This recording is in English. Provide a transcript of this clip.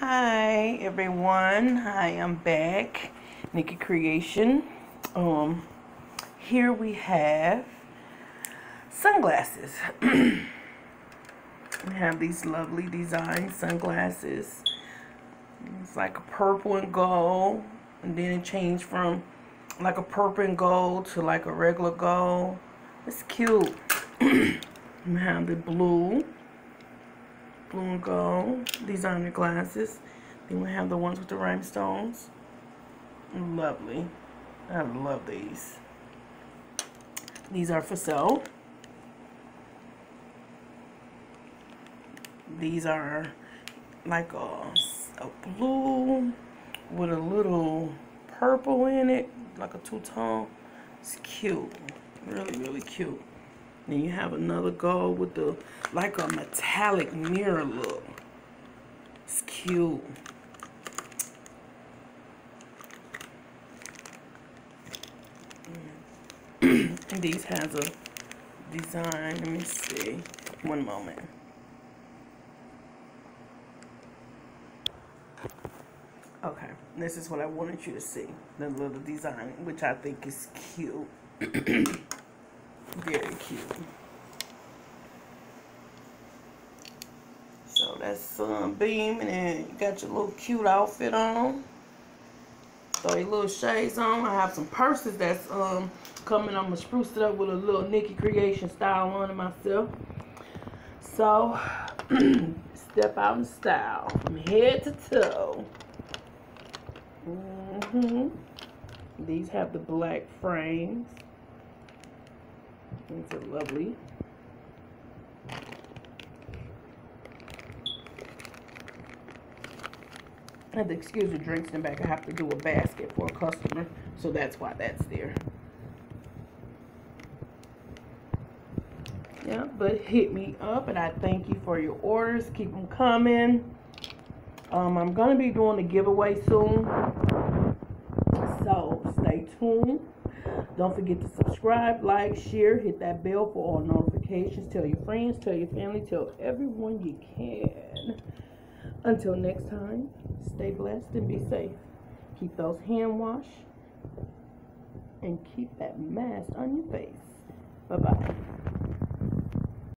Hi everyone. Hi, I'm back. Nikki Creation. Um here we have sunglasses. we have these lovely design sunglasses. It's like a purple and gold and then it changed from like a purple and gold to like a regular gold. It's cute. we have the blue blue and gold designer glasses. Then we have the ones with the rhinestones. Lovely. I love these. These are for sale. These are like a, a blue with a little purple in it, like a two-tone. It's cute. Really, really cute. Then you have another gold with the like a metallic mirror look. It's cute. Mm. and these has a design. Let me see. One moment. Okay, this is what I wanted you to see. The little design, which I think is cute. Very cute. So that's Sunbeam, and you got your little cute outfit on. Throw your little shades on. I have some purses that's um coming. I'm gonna spruce it up with a little Nikki Creation style on it myself. So step out in style from head to toe. Mm -hmm. These have the black frames. These are lovely. I have to excuse the drinks in back. I have to do a basket for a customer, so that's why that's there. Yeah, but hit me up, and I thank you for your orders. Keep them coming. Um, I'm going to be doing a giveaway soon, so stay tuned. Don't forget to subscribe, like, share, hit that bell for all notifications. Tell your friends, tell your family, tell everyone you can. Until next time, stay blessed and be safe. Keep those hand wash and keep that mask on your face. Bye-bye.